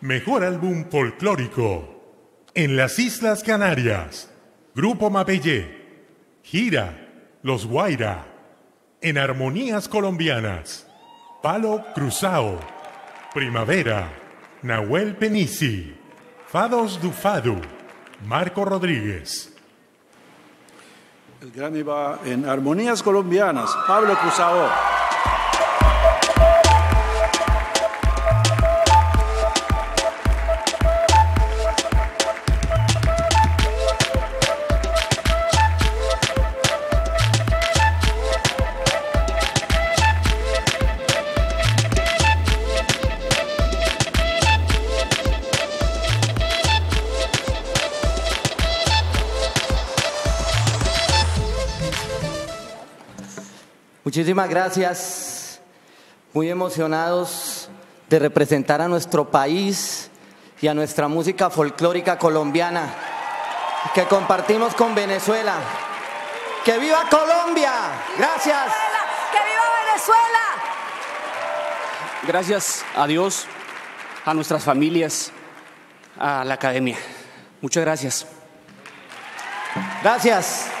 Mejor álbum folclórico. En las Islas Canarias. Grupo Mapellé. Gira. Los Guaira. En Armonías Colombianas. Palo Cruzao. Primavera. Nahuel Penisi. Fados du Fadu. Marco Rodríguez. El Grammy va en Armonías Colombianas, Pablo Cruzado. Muchísimas gracias. Muy emocionados de representar a nuestro país y a nuestra música folclórica colombiana que compartimos con Venezuela. ¡Que viva Colombia! Gracias. ¡Que viva Venezuela! Gracias a Dios, a nuestras familias, a la academia. Muchas gracias. Gracias.